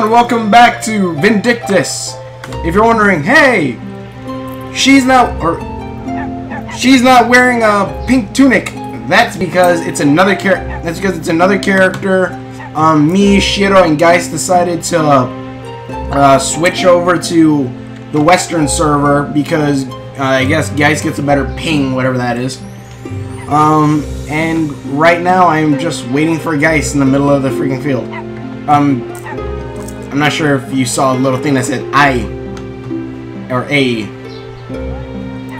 everyone, welcome back to Vindictus. If you're wondering, hey, she's not or she's not wearing a pink tunic. That's because it's another character. That's because it's another character. Um, me, Shiro, and Geist decided to uh, switch over to the Western server because uh, I guess Geist gets a better ping, whatever that is. Um, and right now I'm just waiting for Geist in the middle of the freaking field. Um, I'm not sure if you saw a little thing that said I or A.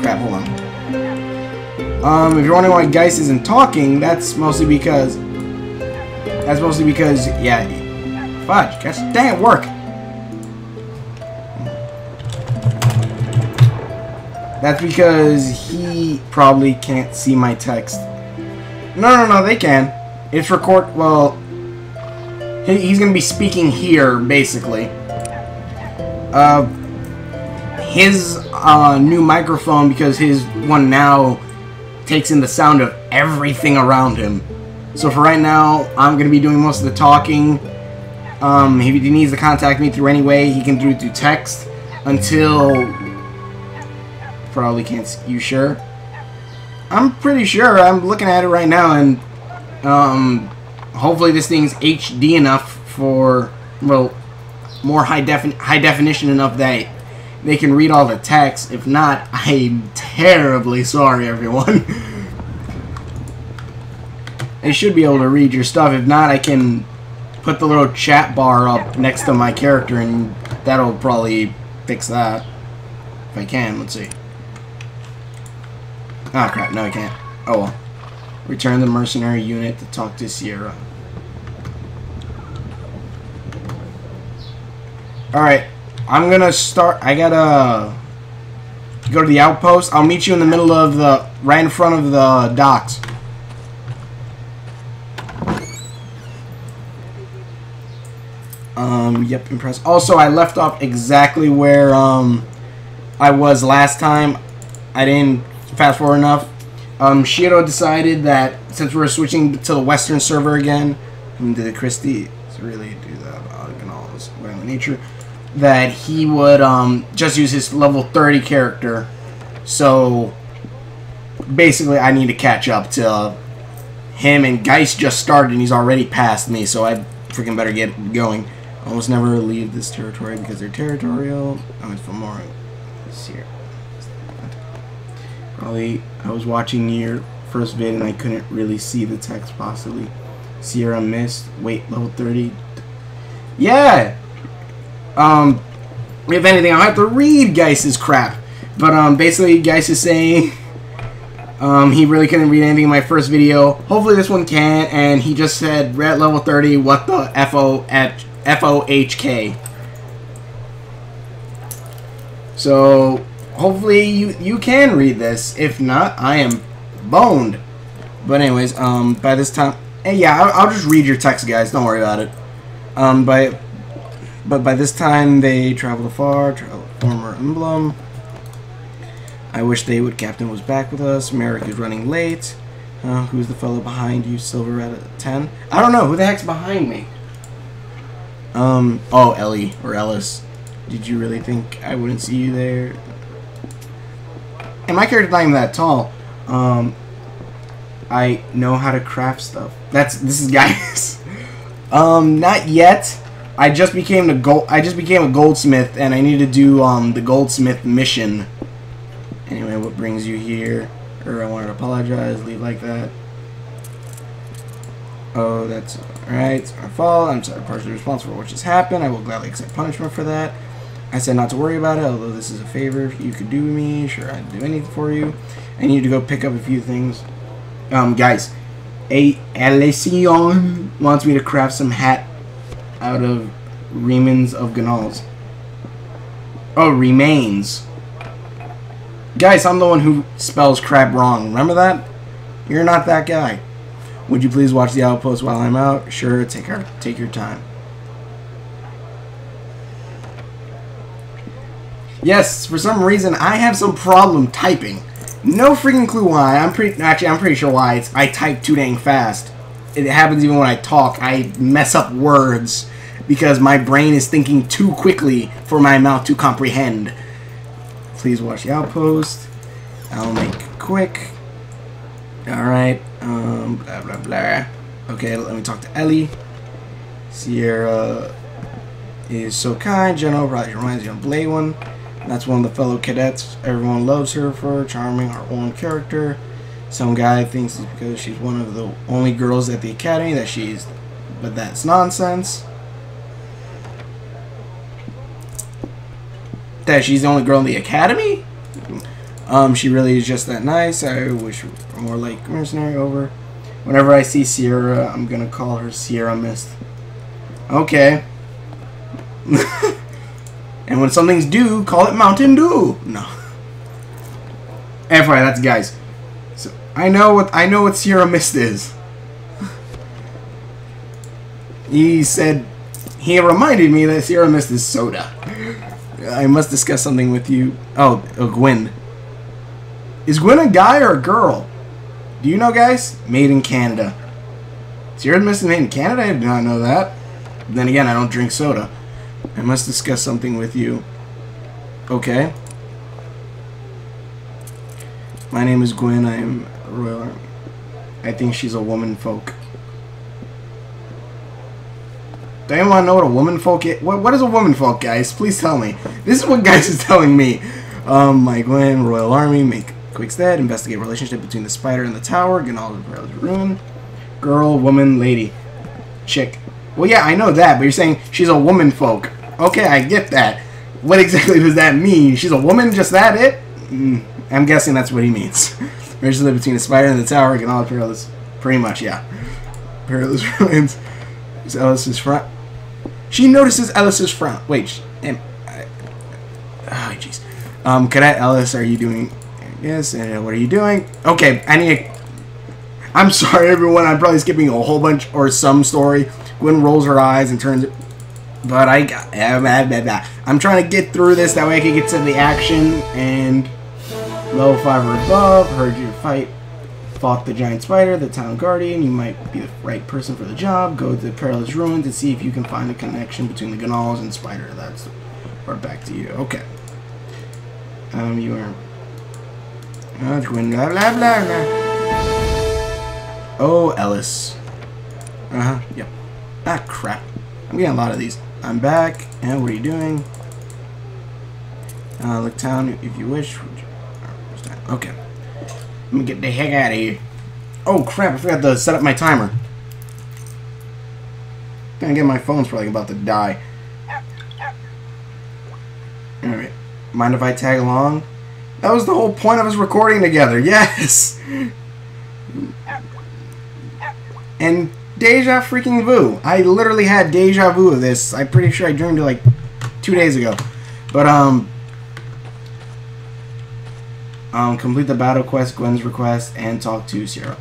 Crap, hold on. Um, if you're wondering why Geist isn't talking, that's mostly because that's mostly because yeah, fudge. Gosh, dang it, work. That's because he probably can't see my text. No, no, no, they can. It's record. Well, he's going to be speaking here, basically. Uh, his uh, new microphone, because his one now takes in the sound of everything around him. So for right now, I'm going to be doing most of the talking. Um, if he needs to contact me through any way, he can do it through text until... Probably can't... You sure? I'm pretty sure. I'm looking at it right now, and um, hopefully this thing's HD enough for, well, more high, defin high definition enough that they can read all the text. If not, I'm terribly sorry, everyone. they should be able to read your stuff. If not, I can put the little chat bar up next to my character, and that'll probably fix that. If I can, let's see. Ah, oh, crap. No, I can't. Oh, well. Return the mercenary unit to talk to Sierra. Alright. I'm gonna start... I gotta... Go to the outpost. I'll meet you in the middle of the... Right in front of the docks. Um, yep, impressed. Also, I left off exactly where, um... I was last time. I didn't fast forward enough. Um, Shiro decided that since we're switching to the Western server again, and did Christie really do that? And all this nature, that he would um, just use his level 30 character. So basically, I need to catch up to him. And Geist just started, and he's already past me. So I freaking better get going. Almost never leave this territory because they're territorial. I'm for more. Here. Probably I was watching your first vid and I couldn't really see the text possibly. Sierra missed. Wait, level 30. Yeah! Um, if anything, I'll have to read Geist's crap. But um, basically, Geist is saying um, he really couldn't read anything in my first video. Hopefully this one can. And he just said, red level 30, what the F-O-H-K. So, hopefully you you can read this. If not, I am boned. But anyways, um, by this time, hey, yeah, I'll, I'll, just read your text, guys. Don't worry about it. Um, by but by this time they travel afar. Travel former emblem. I wish they would. Captain was back with us. Merrick is running late. Uh, who's the fellow behind you? Silverette10? I don't know. Who the heck's behind me? Um, oh, Ellie or Ellis. Did you really think I wouldn't see you there? And my character's not even that tall. Um, I know how to craft stuff. That's this is guys. um, not yet. I just became a gold. I just became a goldsmith, and I need to do um the goldsmith mission. Anyway, what brings you here? Or I wanted to apologize. Leave like that. Oh, that's alright. It's our fault. I'm sorry, partially responsible for what just happened. I will gladly accept punishment for that. I said not to worry about it, although this is a favor you could do me. Sure, I'd do anything for you. I need to go pick up a few things. Um, guys, a Alession wants me to craft some hat out of remnants of Ganals. Oh, remains. Guys, I'm the one who spells crap wrong. Remember that? You're not that guy. Would you please watch the outpost while I'm out? Sure, take our take your time. Yes, for some reason I have some problem typing. No freaking clue why. I'm pretty actually I'm pretty sure why. It's I type too dang fast. It happens even when I talk. I mess up words because my brain is thinking too quickly for my mouth to comprehend. Please watch the outpost. I'll make quick. Alright. Um, blah, blah, blah. Okay, let me talk to Ellie. Sierra is so kind. General probably reminds you of Blade one. That's one of the fellow cadets. Everyone loves her for charming, her own character. Some guy thinks it's because she's one of the only girls at the academy that she's, but that's nonsense. That she's the only girl in the academy? Um, she really is just that nice. I wish more like mercenary over. Whenever I see Sierra, I'm gonna call her Sierra Mist. Okay. and when something's due, call it Mountain Dew. No. FYI, that's guys. So I know what I know what Sierra Mist is. he said he reminded me that Sierra Mist is soda. I must discuss something with you. Oh, uh, Gwen. Is Gwen a guy or a girl? Do you know, guys? Made in Canada. Sierra Mist is made in Canada? I did not know that. Then again, I don't drink soda. I must discuss something with you. Okay. My name is Gwen. I am Royal Army. I think she's a woman folk. Do anyone want to know what a woman folk is? What, what is a woman folk, guys? Please tell me. This is what guys is telling me. Um, my Gwen, Royal Army, make quick stead, investigate relationship between the spider and the tower, the ruin. Girl, woman, lady, chick. Well, yeah, I know that, but you're saying she's a woman folk. Okay, I get that. What exactly does that mean? She's a woman, just that it? Mm, I'm guessing that's what he means. Relationship between the spider and the tower, get all perilous. Pretty much, yeah. Perilous ruins. Is Ellis's front. She notices Ellis's front. Wait, am, I, oh jeez. Um, Cadet Ellis, are you doing? Yes. And what are you doing? Okay, I need. I'm sorry, everyone. I'm probably skipping a whole bunch or some story. Gwen rolls her eyes and turns it. But I got. I'm trying to get through this. That way I can get to the action. And level 5 or above. Heard you fight. Fought the giant spider, the town guardian. You might be the right person for the job. Go to the perilous ruins and see if you can find a connection between the Gnolls and spider. That's. Or back to you. Okay. Um, you are. Gwen. Blah, blah, blah, blah. Oh, Ellis. Uh huh. Yep. Ah, crap. I'm getting a lot of these. I'm back, and what are you doing? Uh, look town if you wish. Okay. Let me get the heck out of here. Oh, crap, I forgot to set up my timer. Gonna get my phone's probably about to die. Alright. Mind if I tag along? That was the whole point of us recording together. Yes! And deja freaking vu. I literally had deja vu of this. I'm pretty sure I dreamed it like two days ago. But, um... Um, complete the battle quest, Gwen's request, and talk to Sierra.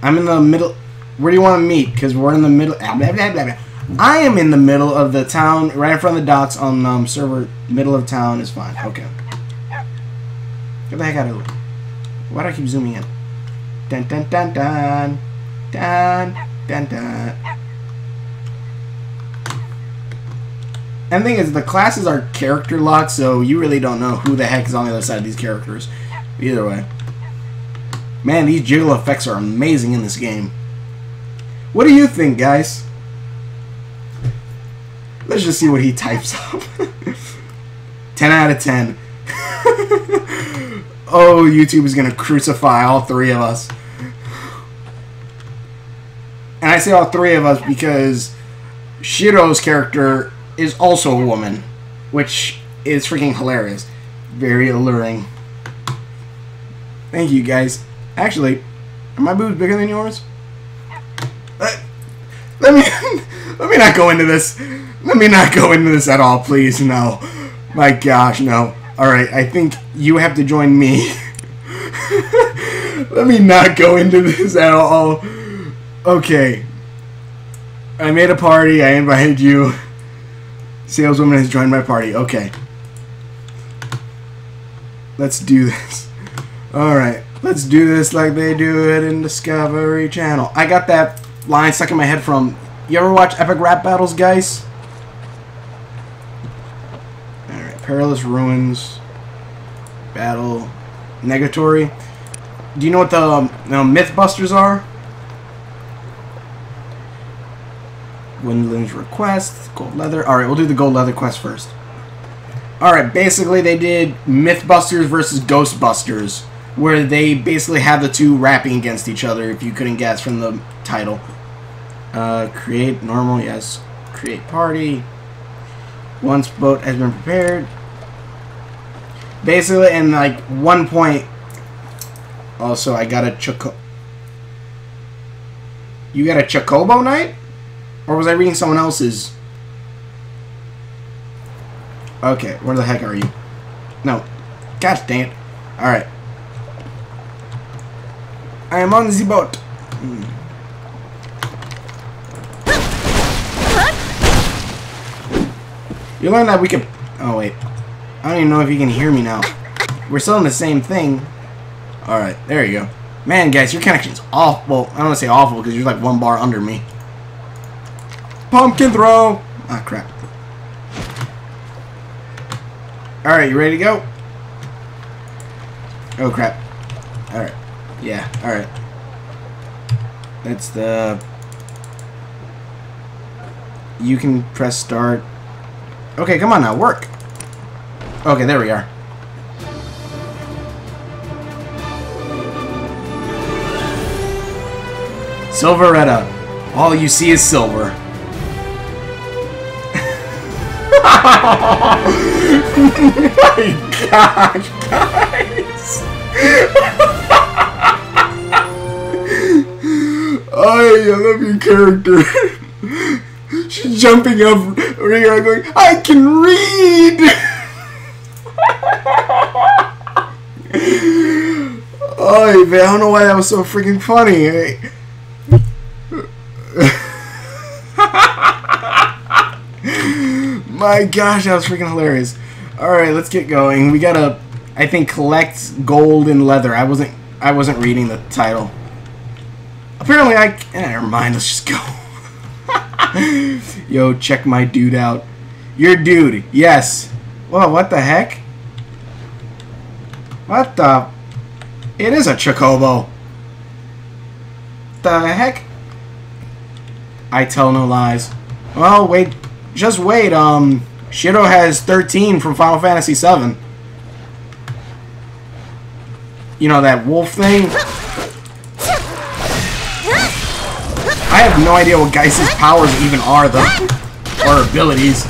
I'm in the middle... Where do you want to meet? Because we're in the middle... Blah, blah, blah, blah. I am in the middle of the town, right in front of the docks on um, server. Middle of town is fine. Okay. Get the heck out of here. Why do I keep zooming in? Dun dun dun dun. Dun dun dun. And the thing is, the classes are character locked, so you really don't know who the heck is on the other side of these characters. Either way. Man, these jiggle effects are amazing in this game. What do you think, guys? Let's just see what he types up. 10 out of 10. oh, YouTube is going to crucify all three of us. And I say all three of us because Shiro's character is also a woman, which is freaking hilarious. Very alluring. Thank you, guys. Actually, are my boobs bigger than yours? Let, let me let me not go into this. Let me not go into this at all, please. No. My gosh, no. Alright, I think you have to join me. Let me not go into this at all. Okay. I made a party. I invited you. Saleswoman has joined my party. Okay. Let's do this. Alright. Let's do this like they do it in Discovery Channel. I got that line stuck in my head from... You ever watch Epic Rap Battles, guys? Alright. Perilous Ruins. Battle. Negatory. Do you know what the um, Mythbusters are? Windland's Request. Gold Leather. Alright, we'll do the Gold Leather quest first. Alright, basically they did Mythbusters versus Ghostbusters. Where they basically have the two rapping against each other, if you couldn't guess from the title. Uh, create normal, yes. Create party. Once boat has been prepared. Basically, in like one point. Also, I got a choco. You got a chocobo night, or was I reading someone else's? Okay, where the heck are you? No, gosh dang it! All right, I am on the boat. Hmm. You learned that we could... Oh, wait. I don't even know if you can hear me now. We're still in the same thing. Alright, there you go. Man, guys, your connection's awful. I don't want to say awful because you're like one bar under me. Pumpkin throw! Ah, crap. Alright, you ready to go? Oh, crap. Alright. Yeah, alright. That's the... You can press start. Okay, come on now, work. Okay, there we are. Silveretta. All you see is silver. Oh my god, guys. I love your character. She's jumping up, going, I can read! oh, man, I don't know why that was so freaking funny. My gosh, that was freaking hilarious. Alright, let's get going. We gotta, I think, collect gold and leather. I wasn't, I wasn't reading the title. Apparently, I, eh, never mind, let's just go. Yo, check my dude out. Your dude, yes. Whoa, what the heck? What the? It is a Chocobo. The heck? I tell no lies. Well, wait. Just wait, um... Shiro has 13 from Final Fantasy VII. You know, that wolf thing? I have no idea what Geist's powers even are, though. Or abilities.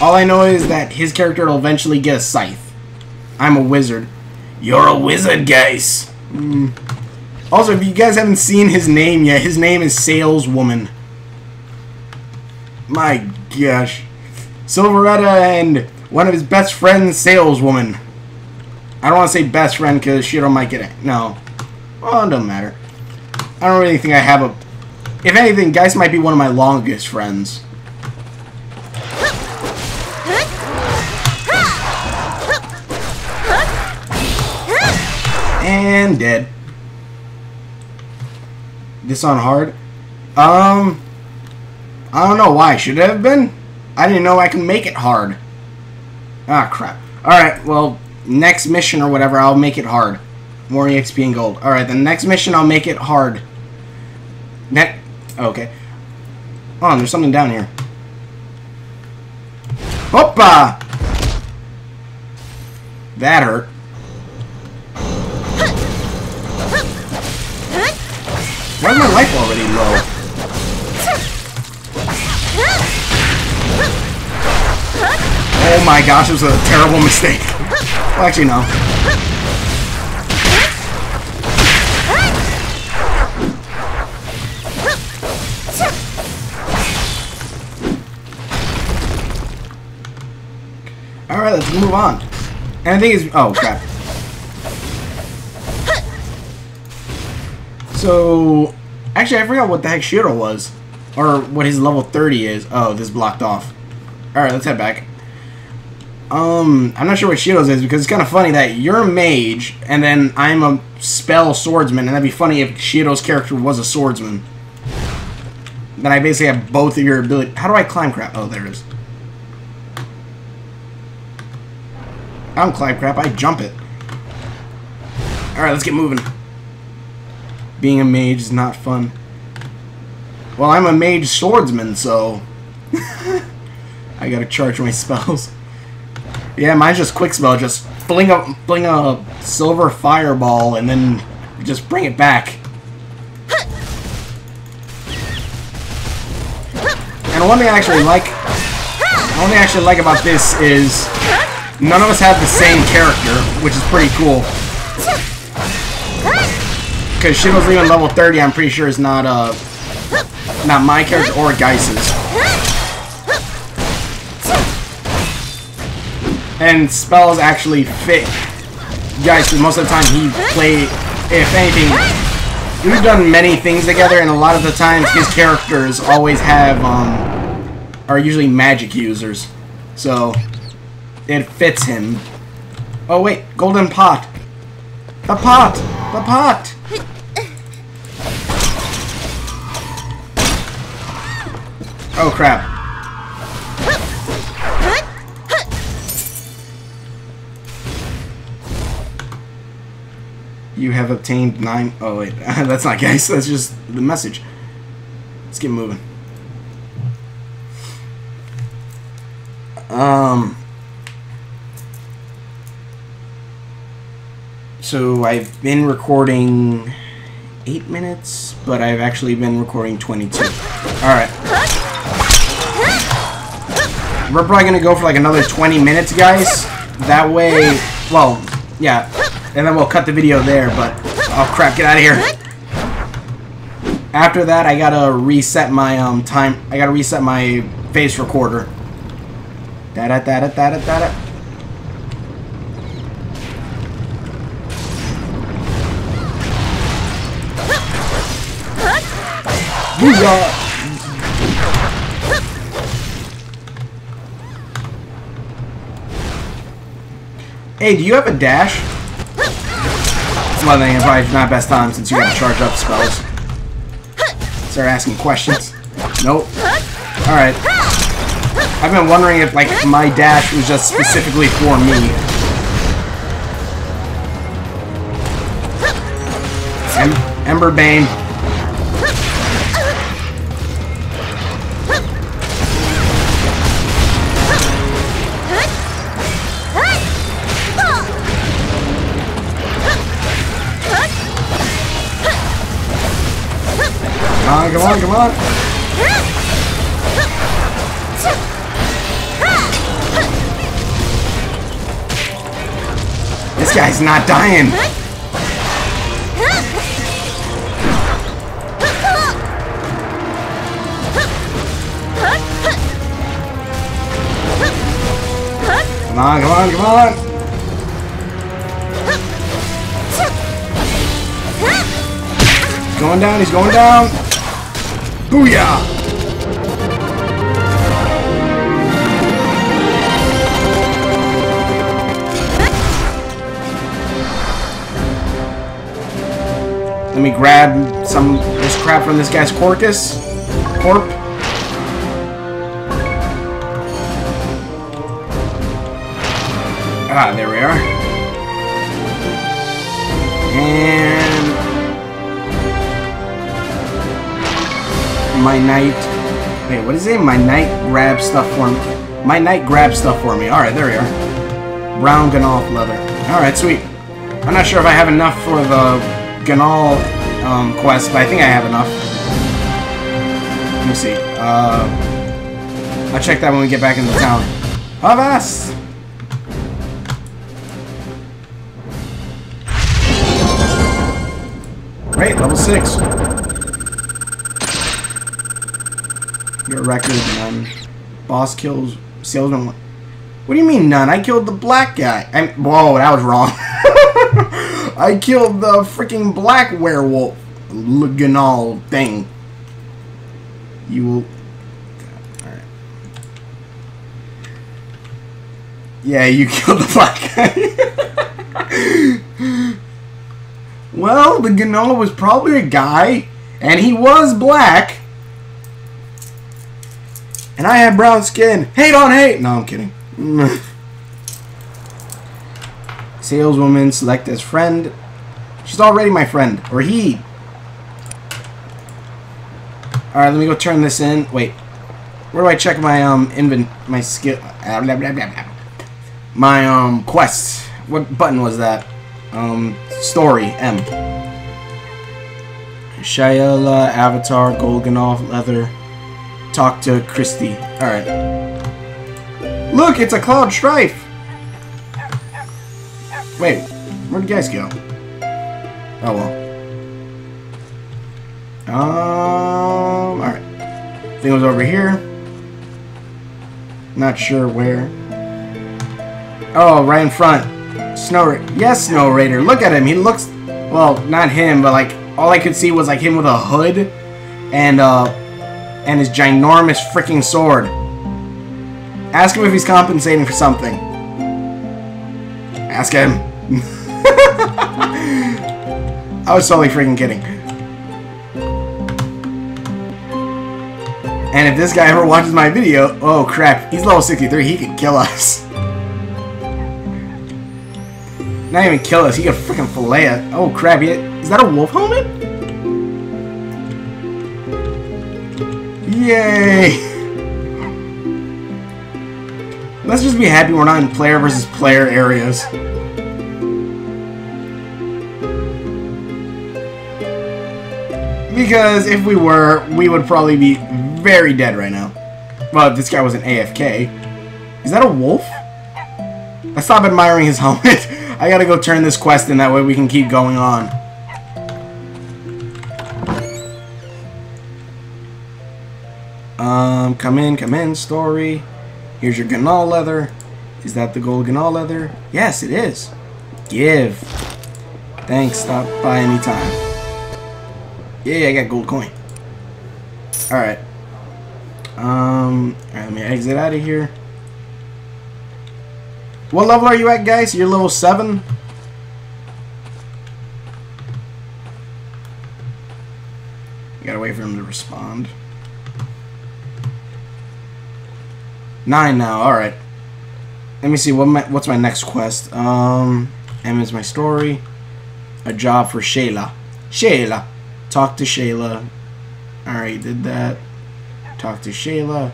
All I know is that his character will eventually get a scythe. I'm a wizard. You're a wizard, Geist. Mm. Also, if you guys haven't seen his name yet, his name is Saleswoman. My gosh. Silveretta and one of his best friends, Saleswoman. I don't want to say best friend because Shiro might get it. No. Well, it doesn't matter. I don't really think I have a... If anything, Geist might be one of my longest friends. And dead. This on hard? Um... I don't know why. Should it have been? I didn't know I can make it hard. Ah, crap. Alright, well, next mission or whatever, I'll make it hard. More EXP and gold. Alright, the next mission I'll make it hard. Net okay. Oh, there's something down here. Hoppa! That hurt. My gosh, it was a terrible mistake. Well, actually, no. Alright, let's move on. And I think it's... Oh, crap. So... Actually, I forgot what the heck Shiro was. Or what his level 30 is. Oh, this blocked off. Alright, let's head back. Um, I'm not sure what Shiro's is because it's kind of funny that you're a mage and then I'm a spell swordsman, and that'd be funny if Shiro's character was a swordsman. then I basically have both of your ability. How do I climb crap? Oh, there it is. I don't climb crap, I jump it. Alright, let's get moving. Being a mage is not fun. Well, I'm a mage swordsman, so... I gotta charge my spells. Yeah, mine's just quick spell, just fling a, fling a silver fireball and then just bring it back. And one thing I actually like, one thing I actually like about this is none of us have the same character, which is pretty cool. Because Shiro's even level 30, I'm pretty sure is not uh not my character or Geist's. And spells actually fit Guys, most of the time he play if anything we've done many things together and a lot of the times his characters always have um are usually magic users. So, it fits him. Oh wait, golden pot. The pot! The pot! Oh crap. You have obtained nine. Oh wait, that's not guys. That's just the message. Let's get moving. Um. So I've been recording eight minutes, but I've actually been recording 22. Alright. We're probably gonna go for like another 20 minutes, guys. That way, well, yeah. And then we'll cut the video there, but... Oh crap, get out of here. After that, I gotta reset my um time. I gotta reset my face recorder. Da da da da da da da. da. Booyah! Hey, do you have a dash? Well, then probably not best time since you gotta charge up spells. Start asking questions. Nope. Alright. I've been wondering if, like, my dash was just specifically for me. Em Ember Bane. Come on, come on. This guy's not dying. Come on, come on, come on. Going down, he's going down. Booyah! Let me grab some this crap from this guy's Corcus. Corp. Ah, there we are. And my knight. Wait, what is it? My knight grab stuff for me. My knight grab stuff for me. Alright, there we are. Brown Ganolf leather. Alright, sweet. I'm not sure if I have enough for the Ganal um, quest, but I think I have enough. Let me see. Uh, I'll check that when we get back into town. Havas! Great, level 6. Your record, none. Boss kills salesman. What do you mean none? I killed the black guy. I'm, whoa, that was wrong. I killed the freaking black werewolf. Luganal thing. You will. Alright. Yeah, you killed the black guy. well, the Ganol was probably a guy, and he was black. And I have brown skin. Hate on hate. No, I'm kidding. Saleswoman select as friend. She's already my friend. Or he. Alright, let me go turn this in. Wait. Where do I check my um invent my skill blah, blah, blah, blah. my um quest. What button was that? Um story M. Shayla, Avatar, Golganov, Leather. Talk to Christy. Alright. Look, it's a Cloud Strife! Wait, where'd you guys go? Oh well. Um, alright. Thing was over here. Not sure where. Oh, right in front. Snow Ra Yes, Snow Raider. Look at him. He looks... Well, not him, but like... All I could see was like him with a hood. And, uh... And his ginormous freaking sword. Ask him if he's compensating for something. Ask him. I was totally freaking kidding. And if this guy ever watches my video, oh crap, he's level 63, he could kill us. Not even kill us, he could freaking fillet us. Oh crap, he, is that a wolf helmet? Yay! Let's just be happy we're not in player versus player areas. Because if we were, we would probably be very dead right now. Well, this guy was an AFK. Is that a wolf? I stop admiring his helmet. I gotta go turn this quest in, that way we can keep going on. Come in, come in, story. Here's your Ganahl leather. Is that the gold Ganahl leather? Yes, it is. Give. Thanks, stop by anytime. Yeah, I got gold coin. Alright. Um, alright, let me exit out of here. What level are you at, guys? You're level 7? You gotta wait for him to respond. 9 now, alright. Let me see, what my, what's my next quest? Um, M is my story. A job for Shayla. Shayla. Talk to Shayla. Alright, did that. Talk to Shayla.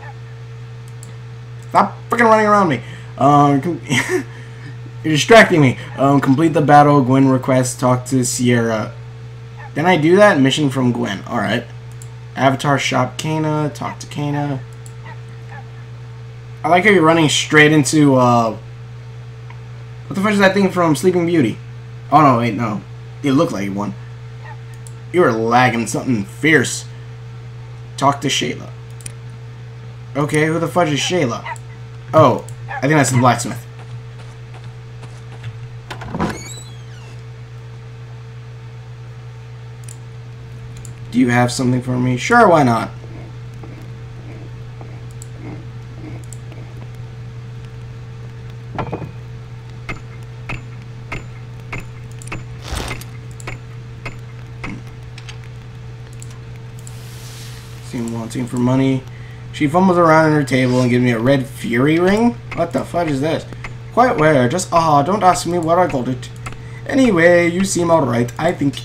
Stop freaking running around me. Um, you're distracting me. Um, complete the battle. Gwen request. Talk to Sierra. Then I do that? Mission from Gwen. Alright. Avatar shop Kana. Talk to Kana. I like how you're running straight into, uh... What the fuck is that thing from Sleeping Beauty? Oh, no, wait, no. It looked like one. You were lagging something fierce. Talk to Shayla. Okay, who the fudge is Shayla? Oh, I think that's the blacksmith. Do you have something for me? Sure, why not? For money. She fumbles around on her table and gives me a red fury ring? What the fudge is this? Quite rare. Just ah, don't ask me where I got it. Anyway, you seem alright. I think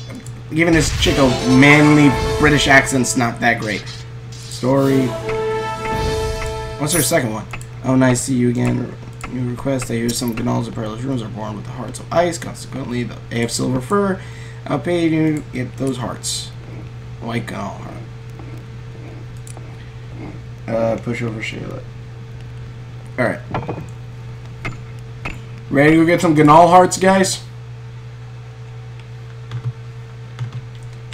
giving this chick a manly British accent's not that great. Story. What's her second one? Oh, nice to see you again. Request. I hear some Ganahls of perilous Ruins are born with the hearts of ice. Consequently, they have silver fur. I'll pay you to get those hearts. White Ganahl heart. Uh, push over Shayla. Alright. Ready to go get some Ganahl hearts, guys?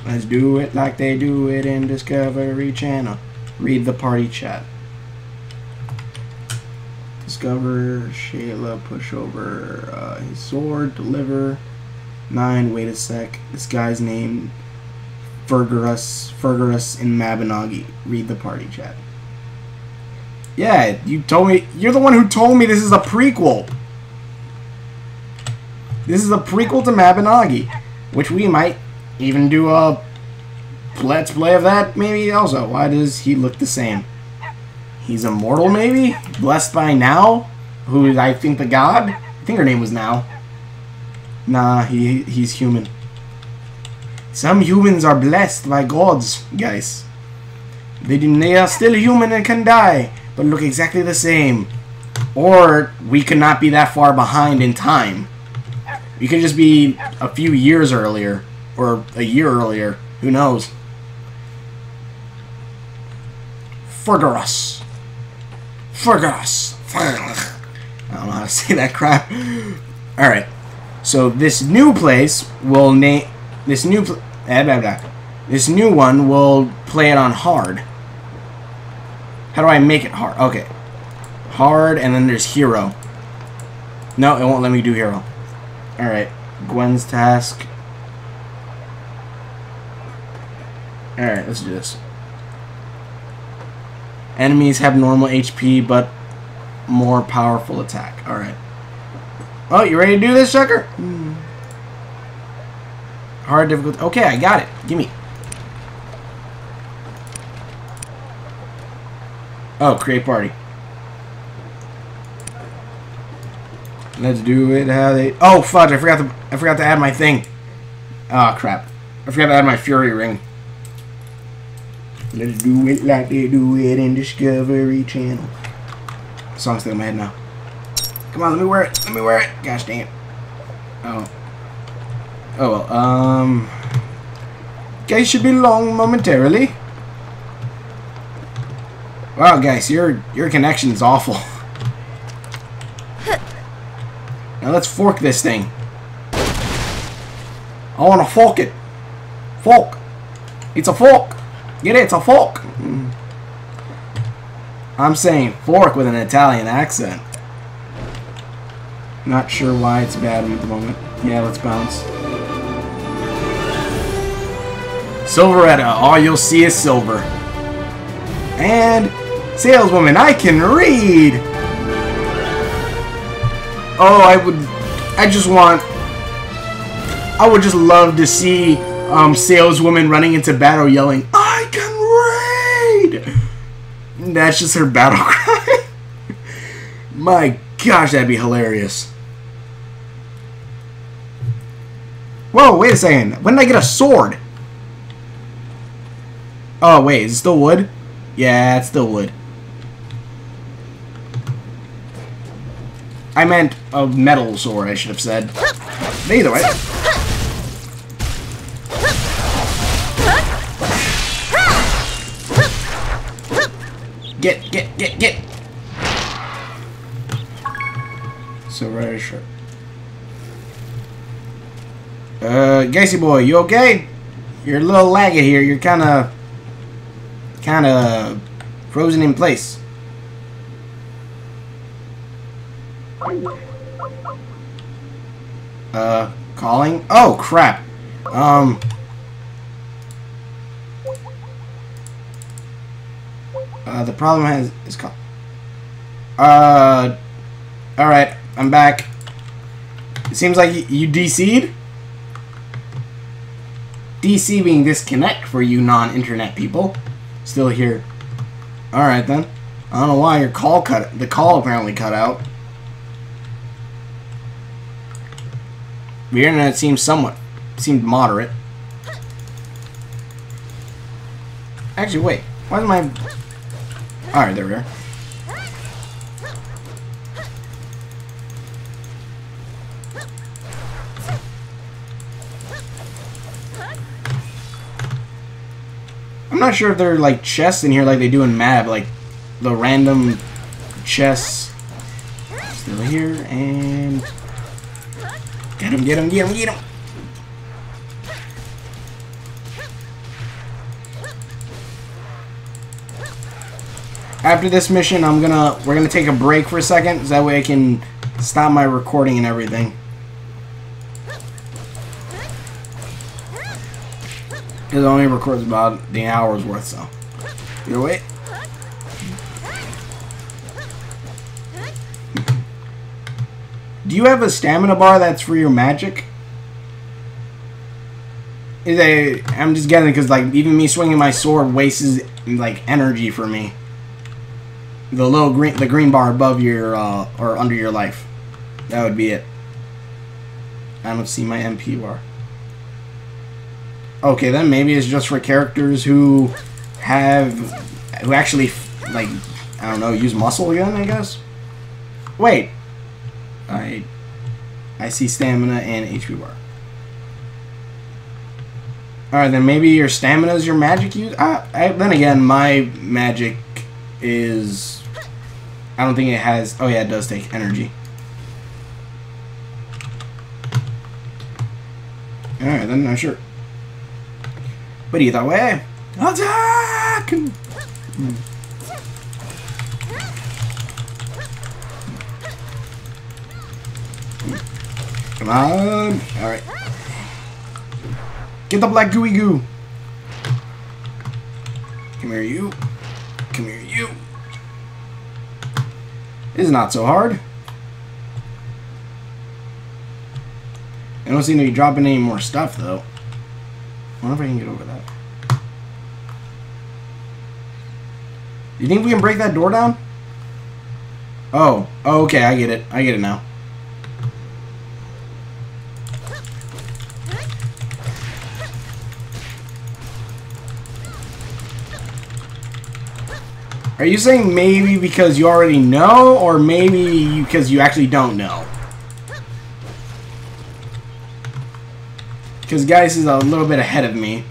Let's do it like they do it in Discovery Channel. Read the party chat. Discover, Shayla, push over, uh, his sword, deliver. Nine, wait a sec. This guy's name, Fergus, Fergus in Mabinogi. Read the party chat. Yeah, you told me. You're the one who told me this is a prequel. This is a prequel to Mabinogi, which we might even do a let's play of that maybe also. Why does he look the same? He's immortal, maybe? Blessed by Now? Who is, I think, the god? I think her name was Now. Nah, he he's human. Some humans are blessed by gods, guys. They, they are still human and can die, but look exactly the same. Or we could not be that far behind in time. We could just be a few years earlier, or a year earlier. Who knows? Fergus. Fergus. I don't know how to say that crap. Alright. So this new place will name... This new... Pl eh, blah, blah. This new one will play it on hard. How do I make it hard? Okay. Hard, and then there's hero. No, it won't let me do hero. Alright. Gwen's task. Alright, let's do this. Enemies have normal HP, but more powerful attack. Alright. Oh, you ready to do this, sucker? Mm. Hard difficult. Okay, I got it. Gimme. Oh, create party. Let's do it how they. Oh fudge! I forgot to. I forgot to add my thing. Oh crap! I forgot to add my fury ring. Let's do it like they do it in Discovery Channel. Song's still in my head now. Come on, let me wear it. Let me wear it. Gosh damn. Oh. Oh well. Um. Guys should be long momentarily. Wow, guys, your your connection is awful. now let's fork this thing. I want to fork it. Fork. It's a fork. Get it? It's a fork. I'm saying fork with an Italian accent. Not sure why it's bad at the moment. Yeah, let's bounce. Silveretta. All you'll see is silver. And saleswoman, I can read. Oh, I would. I just want. I would just love to see um, saleswoman running into battle yelling, "I can read." That's just her battle cry. My gosh, that'd be hilarious. Whoa, wait a second. When did I get a sword? Oh, wait, is it still wood? Yeah, it's still wood. I meant a metal sword, I should have said. Either way. Get, get, get, get! So, right, sure. Uh, Gacy boy, you okay? You're a little laggy here. You're kind of, kind of frozen in place. Uh, calling? Oh, crap. Um... Uh, the problem has is called. Uh, all right, I'm back. It seems like you, DC'd. DC being disconnect for you non-internet people. Still here. All right then. I don't know why your call cut. The call apparently cut out. The internet seems somewhat seemed moderate. Actually, wait. Why is my Alright, there we are. I'm not sure if there are like chests in here like they do in Mab, like the random chests. Still here, and... Get him, get him, get him, get him! After this mission, I'm gonna we're gonna take a break for a second, so that way I can stop my recording and everything. It only records about the hour's worth, so. You wait. Do you have a stamina bar that's for your magic? Is a, I'm just getting because like even me swinging my sword wastes like energy for me. The little green, the green bar above your uh, or under your life. That would be it. I don't see my MP bar. Okay, then maybe it's just for characters who have who actually like I don't know use muscle again. I guess. Wait. I I see stamina and HP bar. Alright, then maybe your stamina is your magic use. Uh, I, then again, my magic is. I don't think it has. Oh, yeah, it does take energy. Alright, then I'm sure. But either way, attack! Hmm. Come on. Alright. Get the black gooey goo. Come here, you. Come here, you. It's not so hard. I don't seem to be dropping any more stuff, though. I wonder if I can get over that. You think we can break that door down? Oh. oh okay, I get it. I get it now. Are you saying maybe because you already know, or maybe because you actually don't know? Because Geist is a little bit ahead of me.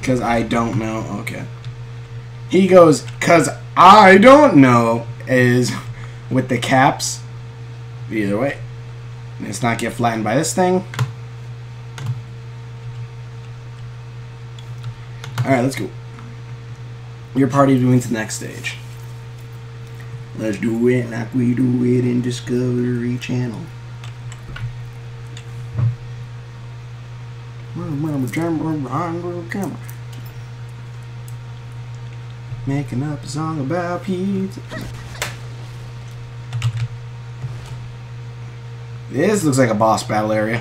Because I don't know. Okay. He goes, because I don't know, is with the caps. Either way. Let's not get flattened by this thing. Alright, let's go. Your party's moving to the next stage. Let's do it like we do it in Discovery Channel. Making up a song about pizza. This looks like a boss battle area.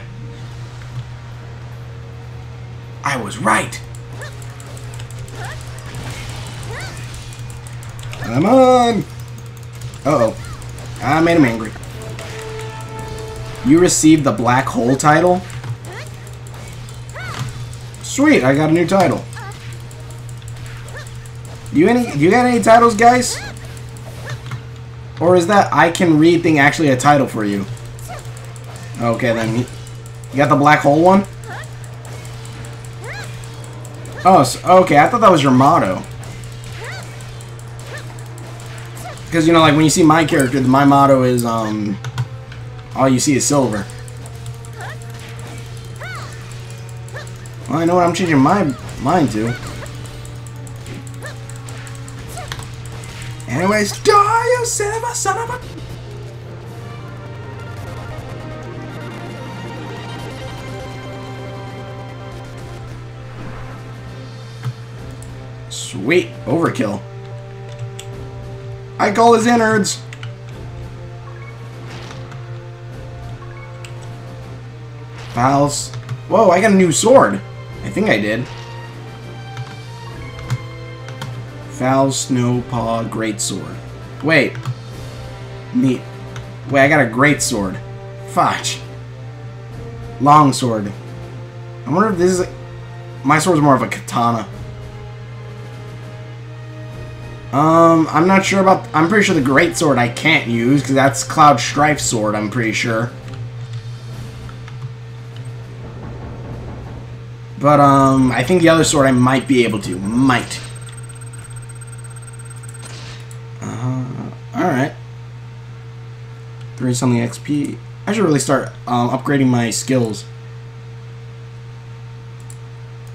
I was right. Come on! Uh-oh. I made him angry. You received the Black Hole title? Sweet, I got a new title. You any you got any titles, guys? Or is that I can read thing actually a title for you? Okay, then. You got the black hole one? Oh, so, okay. I thought that was your motto. Because, you know, like, when you see my character, my motto is, um... All you see is silver. Well, I know what I'm changing my mine to. Anyways, die, you silver son of a... Sweet, overkill. I call his innards. Files. Whoa, I got a new sword. I think I did. Foul Snowpaw Great Sword. Wait. Neat. Wait, I got a great sword. Fudge. Long sword. I wonder if this is... My sword's more of a katana. Um, I'm not sure about... I'm pretty sure the Great Sword I can't use, because that's Cloud Strife Sword, I'm pretty sure. But, um, I think the other sword I might be able to. Might. Uh, alright. 3 something XP. I should really start um, upgrading my skills.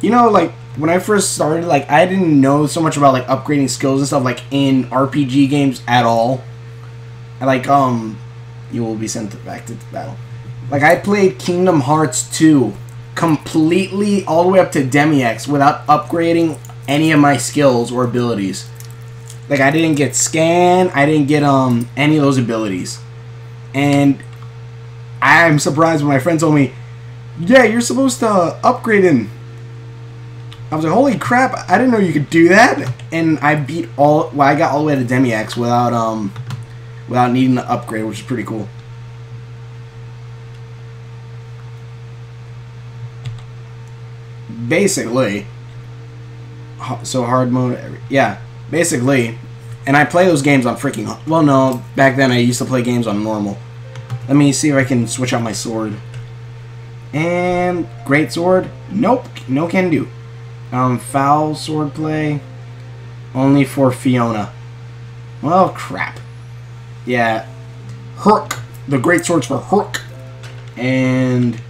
You know, like, when I first started, like I didn't know so much about like upgrading skills and stuff like in RPG games at all. I like um, you will be sent back to battle. Like I played Kingdom Hearts 2 completely all the way up to Demyx without upgrading any of my skills or abilities. Like I didn't get scan, I didn't get um any of those abilities. And I'm surprised when my friend told me, "Yeah, you're supposed to upgrade in I was like, holy crap! I didn't know you could do that. And I beat all. Well, I got all the way to Demyx without um, without needing to upgrade, which is pretty cool. Basically, so hard mode. Yeah, basically, and I play those games on freaking. Well, no, back then I used to play games on normal. Let me see if I can switch out my sword. And great sword. Nope, no can do. Um, foul sword play. Only for Fiona. Well, crap. Yeah. Hurk. The great sword's for Hurk. And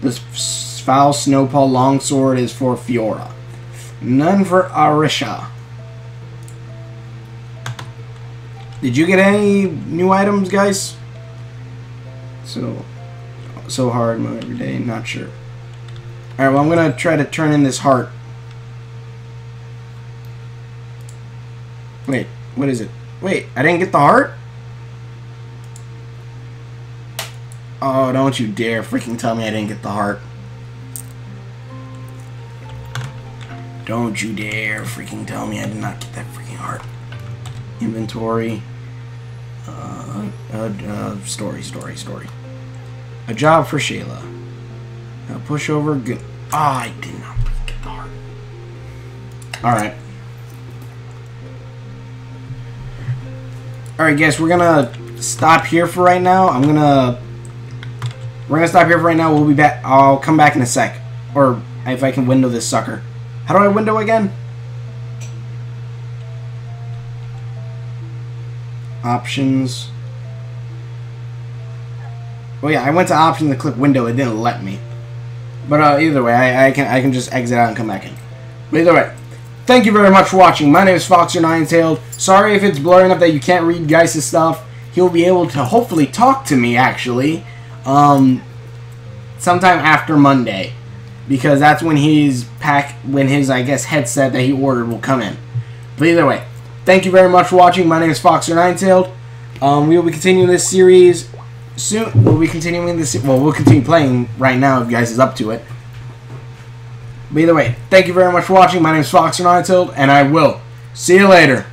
this foul snowball longsword is for Fiona. None for Arisha. Did you get any new items, guys? So, so hard every day. Not sure. All right. Well, I'm gonna try to turn in this heart. Wait. What is it? Wait. I didn't get the heart. Oh, don't you dare freaking tell me I didn't get the heart. Don't you dare freaking tell me I did not get that freaking heart. Inventory. Uh, uh, uh, story, story, story. A job for Shayla. A pushover. Ah, oh, I did not get the heart. Alright. Alright, guys, we're gonna stop here for right now. I'm gonna... We're gonna stop here for right now. We'll be back. I'll come back in a sec. Or if I can window this sucker. How do I window again? Options. Oh yeah, I went to options and click window. It didn't let me. But uh, either way, I, I, can I can just exit out and come back in. But either way, thank you very much for watching. My name is Foxer Ninetailed. Sorry if it's blurry enough that you can't read Geist's stuff. He'll be able to hopefully talk to me actually, um, sometime after Monday because that's when his pack when his I guess headset that he ordered will come in. But either way, thank you very much for watching. My name is Foxer Ninetailed. Um, we will be continuing this series soon. We'll be continuing this. Well, we'll continue playing right now if you guys is up to it. But either way, thank you very much for watching. My name is Foxer Ninetailed, and I will see you later.